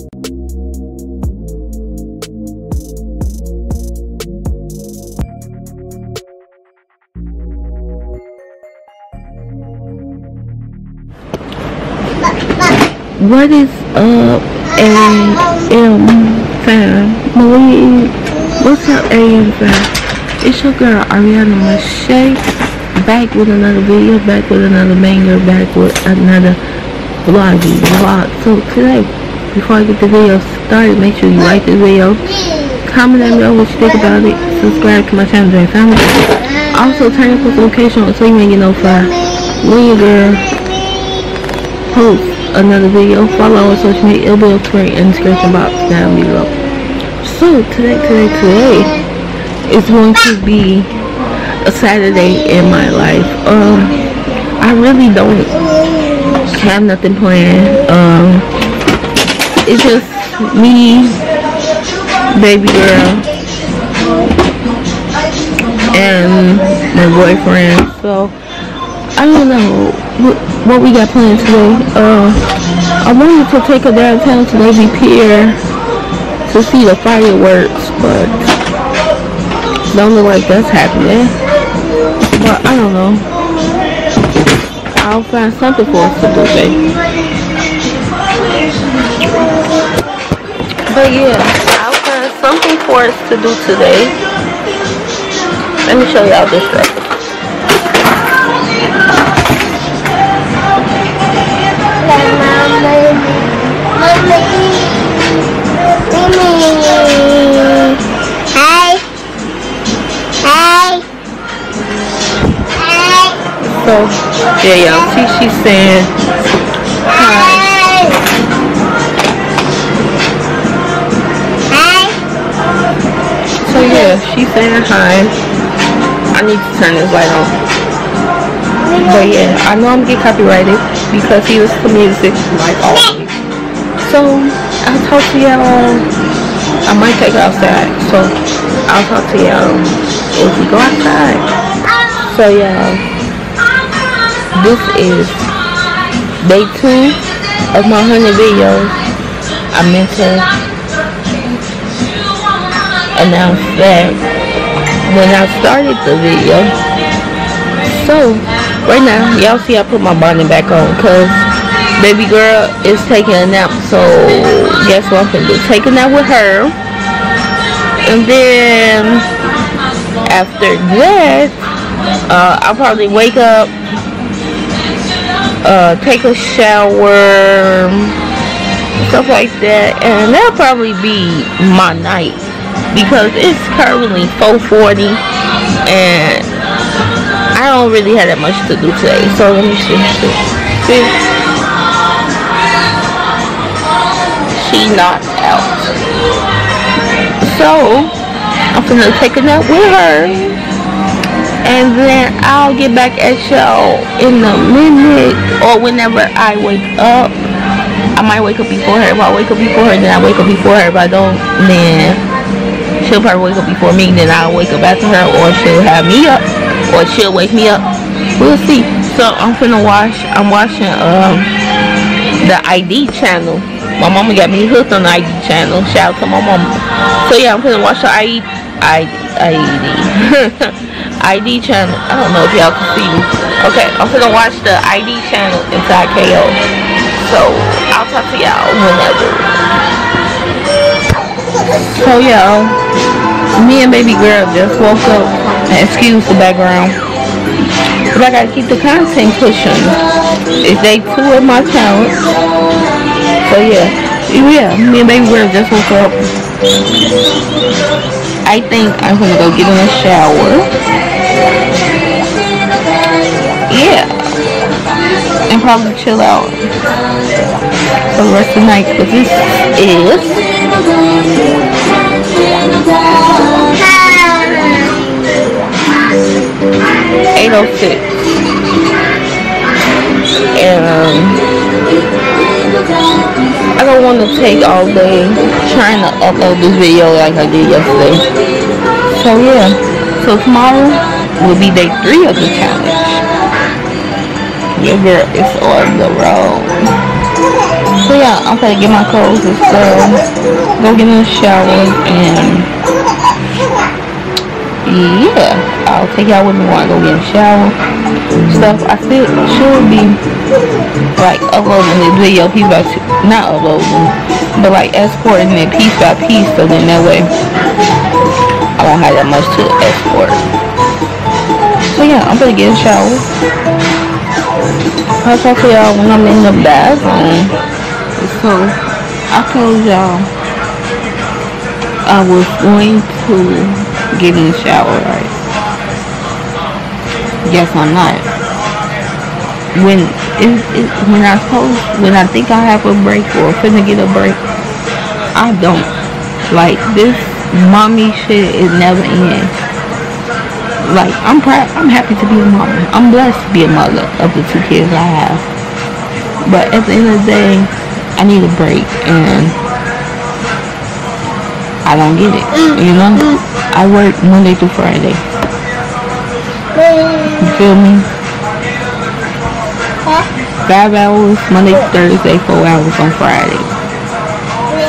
What is up, AM? Marie, what's up, AM fam? It's your girl, Ariana Miche, back with another video, back with another banger, back with another vloggy vlog. So today, before I get the video started, make sure you like this video, comment me know what you think about it, subscribe to my channel, Dream Family. Also, turn your post notification on so you may get notified when your girl posts another video. Follow on social media. It'll be on in the description box down below. So today, today, today is going to be a Saturday in my life. Um, I really don't have nothing planned. Um, it's just me, baby girl, and my boyfriend. So I don't know what, we got planned today. Uh, I wanted to take her downtown to Navy Pier to see the fireworks, but don't look like that's happening. But I don't know. I'll find something for us to do today. But yeah, I'll find something for us to do today. Let me show y'all this stuff. Hi. Hi. Hi. So, yeah, y'all see she's saying yeah, she's saying hi. I need to turn this light on. But yeah, I know I'm getting copyrighted because he listens to music like always. So I'll talk to y'all. I might take her outside. So I'll talk to y'all if we go outside. So y'all, this is day two of my hundred videos. I meant to announce that when I started the video. So right now, y'all see I put my bonnet back on because baby girl is taking a nap. So guess what I'm gonna do? Take a nap with her. And then after that, uh, I'll probably wake up, uh, take a shower, stuff like that, and that'll probably be my night because it's currently 4:40 and I don't really have that much to do today. So let me see. See, she knocked out. So I'm gonna take a nap with her, and then I'll get back at y'all in a minute or whenever I wake up. I might wake up before her. If I wake up before her, then I wake up before her. If I don't, then she'll probably wake up before me. Then I'll wake up after her, or she'll have me up, or she'll wake me up. We'll see. So I'm finna watch. I'm watching um the ID channel. My mama got me hooked on the ID channel. Shout out to my mama. So yeah, I'm finna watch the ID I, ID ID channel. I don't know if y'all can see me. Okay, I'm finna watch the ID channel inside KO. So I'll talk to y'all whenever. So y'all, um, me and baby girl just woke up. Excuse the background. But I gotta keep the content pushing. It's day two of my challenge. So yeah. Yeah, me and baby girl just woke up. I think I'm gonna go get in the shower. Yeah. And probably chill out for the rest of the night. But this is eight oh six. And um, I don't want to take all day trying to upload this video like I did yesterday. So yeah, so tomorrow will be day three of the challenge. Your girl is on the road. So yeah, I'm gonna get my clothes and stuff, go get in the shower, and yeah, I'll take y'all with me while I go get in the shower. Stuff I still should be like uploading this video piece by not uploading, but like exporting it piece by piece, so then that way I won't have that much to export. So yeah, I'm gonna get in the shower. I'll talk to y'all when I'm in the bathroom. So I told y'all I was going to get in the shower, right? Guess I'm not. When it, it, when I suppose when I think I have a break or finna get a break, I don't. Like this mommy shit is never ends like I'm proud I'm happy to be a mom. I'm blessed to be a mother of the two kids I have. But at the end of the day, I need a break and I don't get it. Mm-hmm. You know? I work Monday through Friday. You mm-hmm. feel me? Five hours Monday to Thursday, four hours on Friday.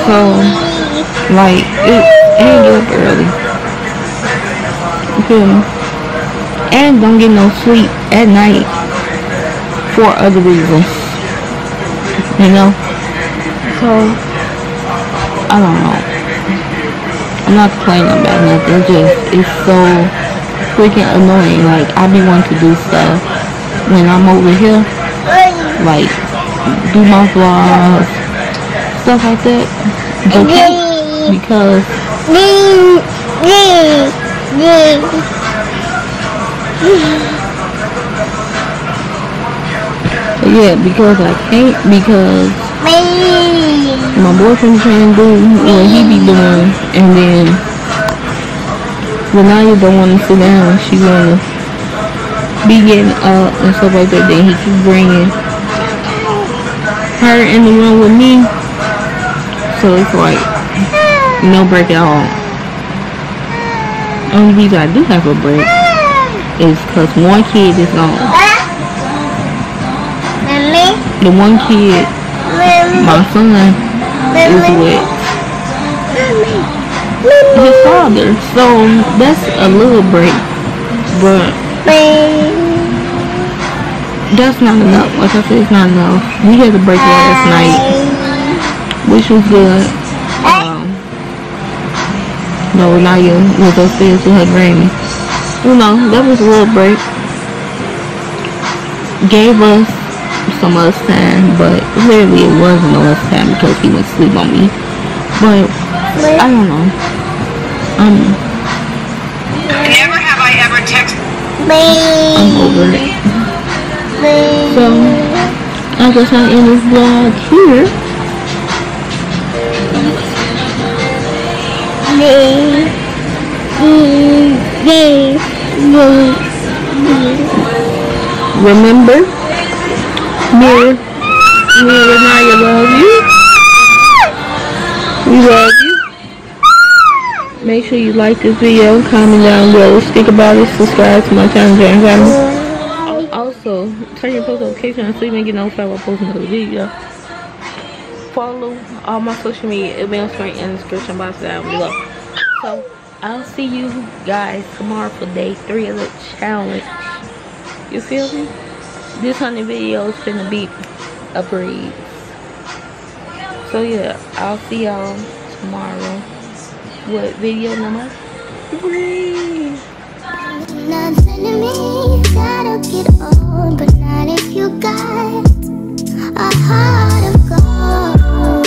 So mm-hmm. like it, it ain't get up early. You feel me? and don't get no sleep at night for other reasons. You know? So, I don't know. I'm not complaining about nothing. It's just, it's so freaking annoying. Like, I be wanting to do stuff when I'm over here. Like, do my vlogs, stuff like that. Okay? Because yeah, because I can't because my boyfriend can't do what he be doing and then Raniyah don't want to sit down. She wanna be getting up and stuff like that. Then he keep bringing her in the room with me. So it's like no break at all. Only reason I do have a break is because one kid is gone. The one kid, my son, is with his father. So that's a little break. But that's not enough. Like I said, it's not enough. We had a break last night, which was good. Um, no, Naya was upstairs with her granny you know, that was a little break. Gave us some us time, but clearly it wasn't no us time because he went to sleep on me. But I don't know. Um. Never have I ever texted. I'm over it. So I guess I end this vlog here. Remember, me, me and Raniyah love you. We love you. Make sure you like this video, comment down below, speak about it, subscribe to my channel, Jane Family. Also, turn your post notifications so you can get notified when I post another video. Follow all my social media, it'll be on screen in the description box down below. So, I'll see you guys tomorrow for day three of the challenge. You feel me? this honey video is gonna be a breeze. So yeah, I'll see y'all tomorrow with video number three. Nothing to me that'll get old, but not if you got a heart of gold.